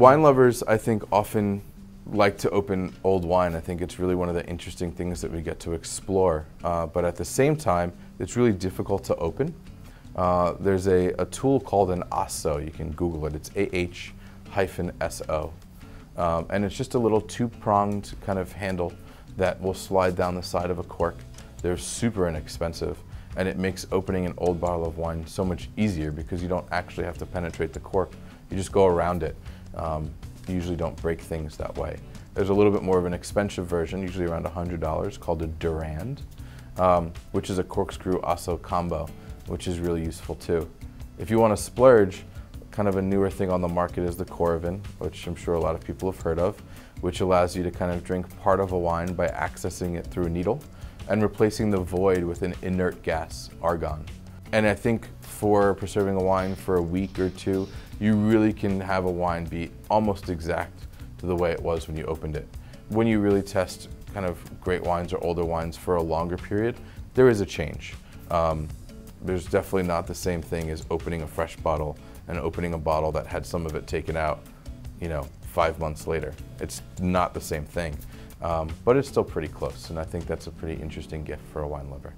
wine lovers, I think, often like to open old wine. I think it's really one of the interesting things that we get to explore. Uh, but at the same time, it's really difficult to open. Uh, there's a, a, tool called an Ah-So. You can Google it. It's AH hyphen SO. Um, and it's just a little two-pronged kind of handle that will slide down the side of a cork. They're super inexpensive and it makes opening an old bottle of wine so much easier because you don't actually have to penetrate the cork. You just go around it. Um, usually don't break things that way. There's a little bit more of an expensive version, usually around $100, called a Durand, um, which is a corkscrew Ah-So combo, which is really useful too. If you want to splurge, kind of a newer thing on the market is the Coravin, which I'm sure a lot of people have heard of, which allows you to kind of drink part of a wine by accessing it through a needle and replacing the void with an inert gas, argon. And I think for preserving a wine for a week or two, you really can have a wine be almost exact to the way it was when you opened it. When you really test kind of great wines or older wines for a longer period, there is a change. Um, there's definitely not the same thing as opening a fresh bottle and opening a bottle that had some of it taken out, you know, five months later. It's not the same thing, um, but it's still pretty close, and I think that's a pretty interesting gift for a wine lover.